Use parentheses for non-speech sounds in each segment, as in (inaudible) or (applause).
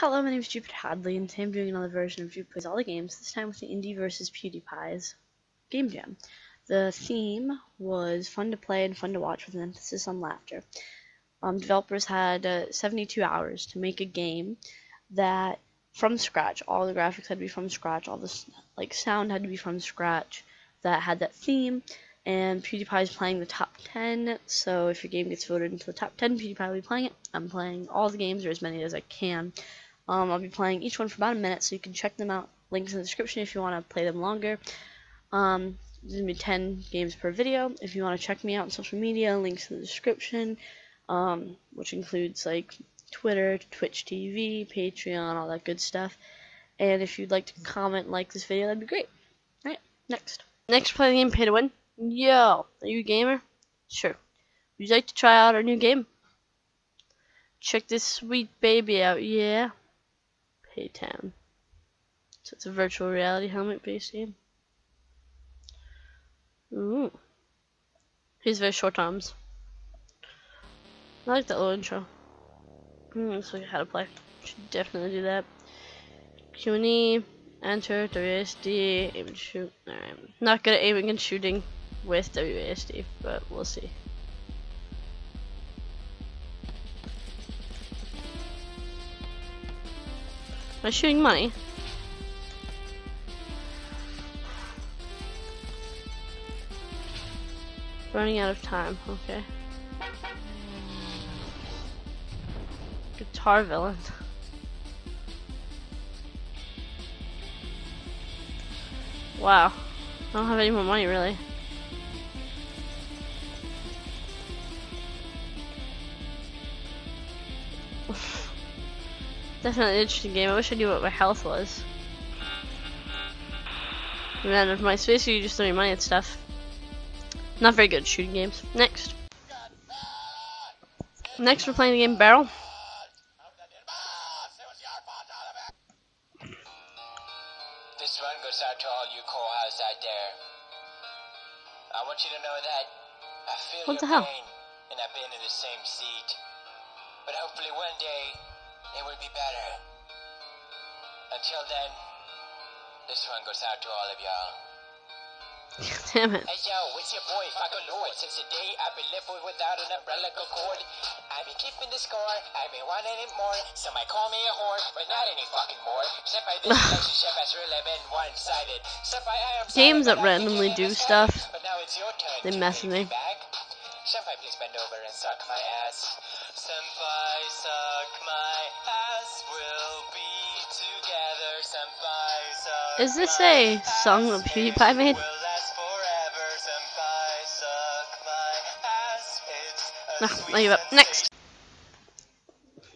Hello, my name is Jupiter Hadley, and today I'm doing another version of Jupiter Plays All the Games, this time with the Indie vs. PewDiePie's Game Jam. The theme was fun to play and fun to watch with an emphasis on laughter. Um, developers had uh, 72 hours to make a game that, from scratch, all the graphics had to be from scratch, all the like sound had to be from scratch, that had that theme, and PewDiePie is playing the top 10, so if your game gets voted into the top 10, PewDiePie will be playing it. I'm playing all the games, or as many as I can. Um, I'll be playing each one for about a minute, so you can check them out. Links in the description if you want to play them longer. Um, there's going to be 10 games per video. If you want to check me out on social media, links in the description, um, which includes like Twitter, Twitch TV, Patreon, all that good stuff. And if you'd like to comment, like this video, that'd be great. Alright, next. Next, play the game Pay to Win. Yo, are you a gamer? Sure. Would you like to try out our new game? Check this sweet baby out, yeah? Paytown. So it's a virtual reality helmet based game. Ooh. He's very short arms. I like that little intro. Hmm, let's look how to play. Should definitely do that. Q&E, enter, WASD, aim and shoot. Alright. Not good at aiming and shooting with WASD, but we'll see. Am I shooting money? Running out of time, okay. Guitar villain. Wow. I don't have any more money really. Definitely an interesting game. I wish I knew what my health was. Man, if my space you just throwing money at stuff. Not very good shooting games. Next. Next we're playing the game Barrel. Until then, this one goes out to all of y'all. (laughs) Damn it. Hey yo, it's your boy Lord. Since the day I've been living without an umbrella cord. I've been keeping the score, I've been wanting it more. Some might call me a whore, but not any fucking more. This relationship has really been one-sided. I am Games that but I think randomly do stuff, But now it's your turn they mess with me. Senpai, please bend over and suck my ass. Senpai, suck my Is this a song that. PewDiePie made? Will last forever. Senpai, suck my ass. It's a No, sweet I give up. Next.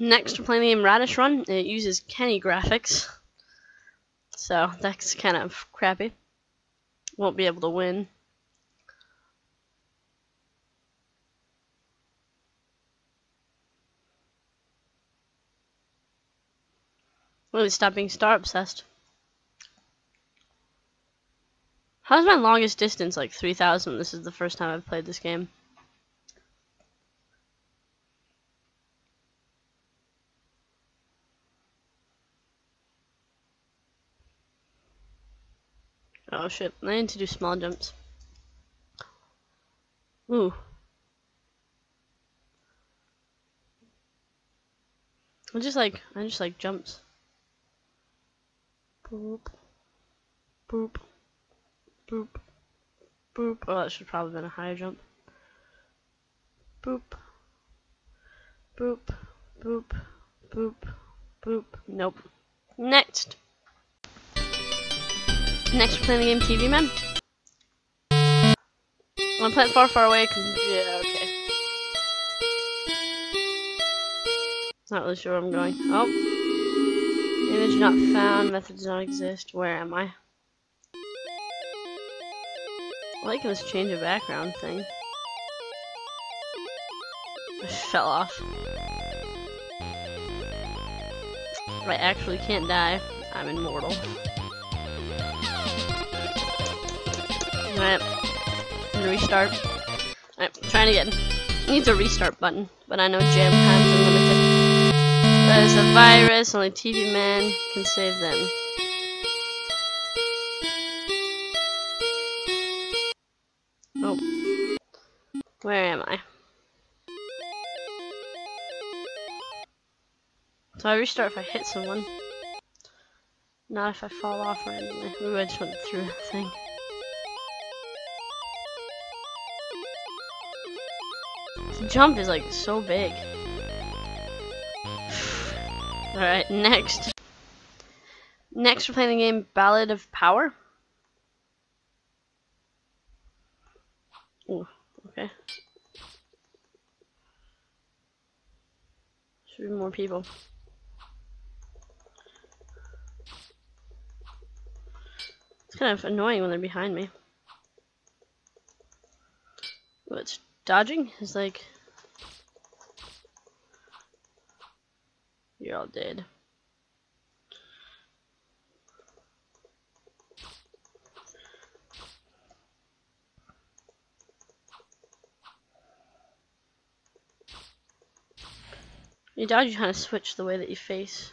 Next we're playing the game Radish Run. It uses Kenney graphics. So that's kind of crappy. Won't be able to win. Really stop being star obsessed. How's my longest distance like 3,000? This is the first time I've played this game. Oh shit, I need to do small jumps. Ooh. I just like, I just like jumps. Boop. Boop. Boop. Boop. Oh, that should probably been a higher jump. Boop. Boop. Boop. Boop. Boop. Nope. Next. Next, we're playing the game TV Man. I'm gonna play far, far away. yeah, okay. Not really sure where I'm going. Oh. Image not found. Method does not exist. Where am I? I like this change of background thing. I fell off. I actually can't die. I'm immortal. Alright. Restart. Alright, trying again. Needs a restart button, but I know jam time's unlimited. There's a virus, only TV Man can save them. So I restart if I hit someone. Not if I fall off randomly. Ooh, I just went through the thing. The jump is like so big. (sighs) Alright, next. Next we're playing the game Ballad of Power. Ooh, okay. Should be more people. It's kind of annoying when they're behind me. What's dodging is like You're all dead. You dodge, you kind of switch the way that you face.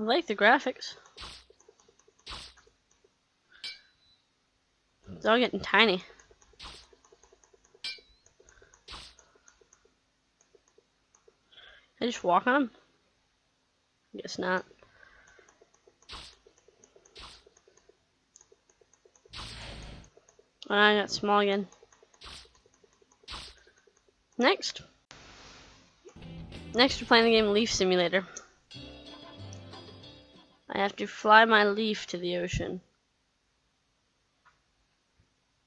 I like the graphics. It's all getting tiny. I just walk on? Guess not. Oh, I got small again. Next. Next we're playing the game Leaf Simulator. I have to fly my leaf to the ocean.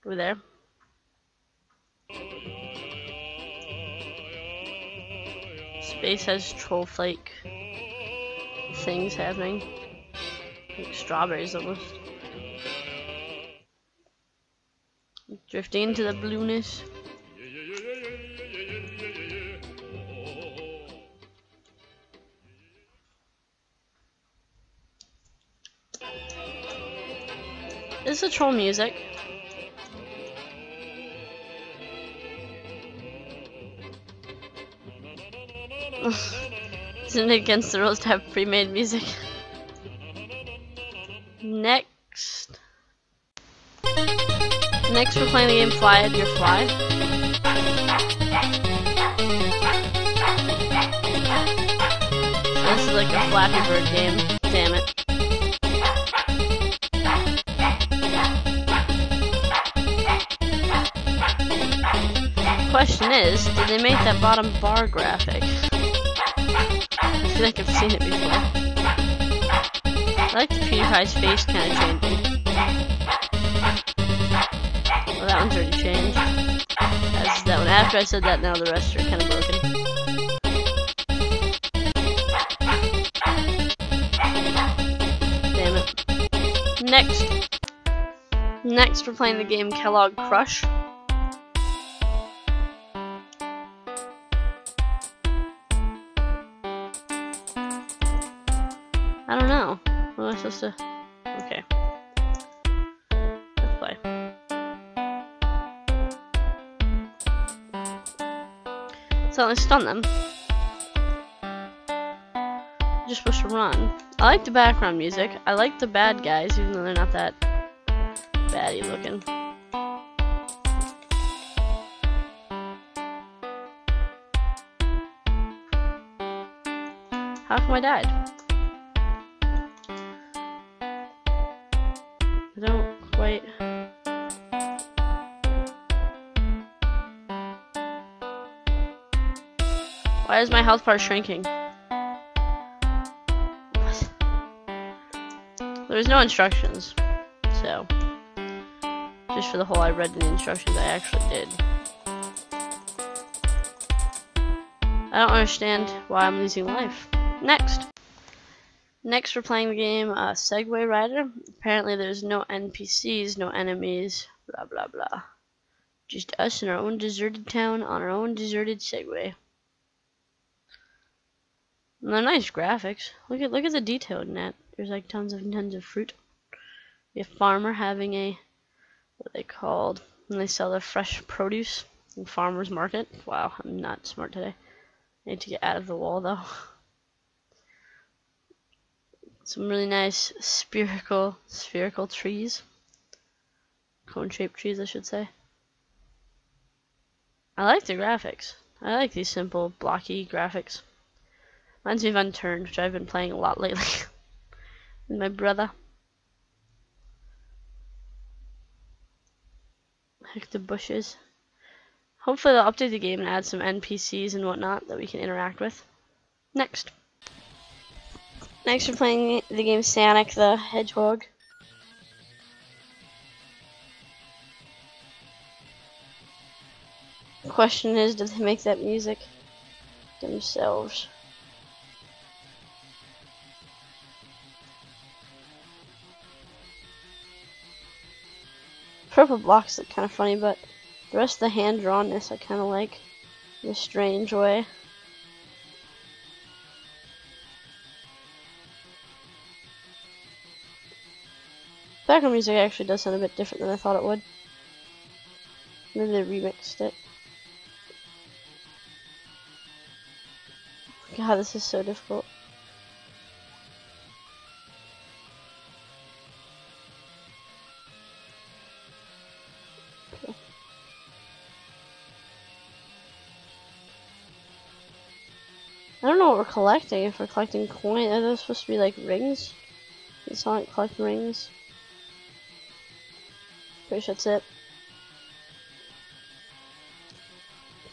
Over there. Space has troll flake things happening. Like strawberries almost. Drifting into the blueness. This is troll music. (sighs) Isn't it against the rules to have pre-made music? Next. Next we're playing the game Fly Edgar Fly. This is like a Flappy Bird game. Damn it. Question is, did they make that bottom bar graphic? I feel like I've seen it before. I like the PewDiePie's face kind of changing. Well, that one's already changed. As that one. After I said that, now the rest are kind of broken. Damn it. Next. Next, we're playing the game Kelog Krush. What am I supposed to... Okay. Let's play. So I stun them. Just supposed to run. I like the background music. I like the bad guys, even though they're not that baddie looking. How come I died? Is my health bar shrinking? There's no instructions, so... Just for the whole I read the instructions, I actually did. I don't understand why I'm losing life. Next! Next, we're playing the game uh, Segway Ridder. Apparently, there's no NPCs, no enemies, blah blah blah. Just us in our own deserted town on our own deserted Segway. And they're nice graphics. Look at look at the detail in that. There's like tons of tons of fruit. A farmer having a what are they called when they sell their fresh produce in farmers market. Wow, I'm not smart today. I need to get out of the wall though. Some really nice spherical spherical trees. Cone shaped trees I should say. I like the graphics. I like these simple blocky graphics. Reminds me of Unturned, which I've been playing a lot lately. (laughs) with my brother. Like the bushes. Hopefully they'll update the game and add some NPCs and whatnot that we can interact with. Next. Next we're playing the game Sanic Da Hej-Hoog. Question is, did they make that music themselves? Purple blocks look kind of funny, but the rest of the hand drawnness I kind of like in a strange way. Background music actually does sound a bit different than I thought it would. Maybe they remixed it. God, this is so difficult. We're collecting. If we're collecting coins, are those supposed to be like rings? It's not collect rings. Pretty sure that's it.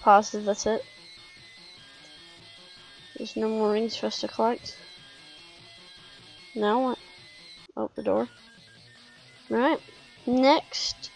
Positive that's it. There's no more rings for us to collect. Now what? Oh, the door. Alright. Next